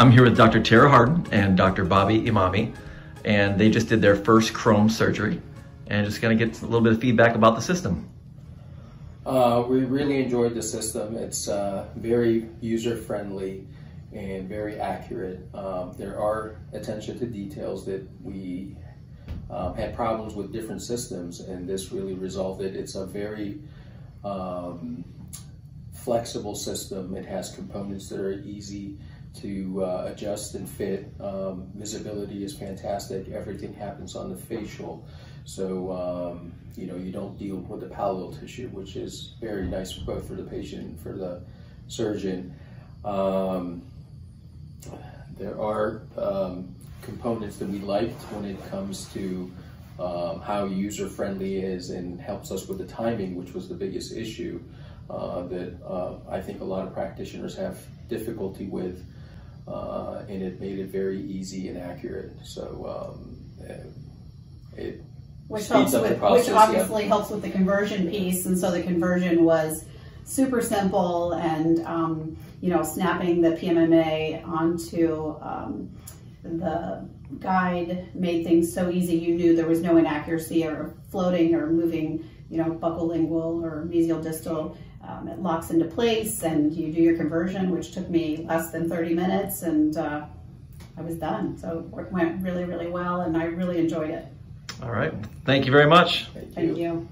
I'm here with Dr. Tara Hardin and Dr. Bobby Emami, and they just did their first Chrome surgery, and just gonna get a little bit of feedback about the system. Uh, we really enjoyed the system. It's uh, very user-friendly and very accurate. Um, there are attention to details that we um, had problems with different systems, and this really resolved it. It's a very um, flexible system. It has components that are easy to uh, adjust and fit. Um, visibility is fantastic. Everything happens on the facial. So, um, you know, you don't deal with the palatal tissue, which is very nice both for the patient and for the surgeon. Um, there are um, components that we liked when it comes to um, how user-friendly is and helps us with the timing, which was the biggest issue uh, that uh, I think a lot of practitioners have difficulty with, uh, and it made it very easy and accurate. So um, it which helps with, which obviously yeah. helps with the conversion piece, and so the conversion was super simple and um, you know snapping the PMMA onto um, the guide made things so easy you knew there was no inaccuracy or floating or moving you know buccolingual or mesial distal um, it locks into place and you do your conversion which took me less than 30 minutes and uh, I was done. So it went really really well and I really enjoyed it. All right. Thank you very much. Thank you, thank you.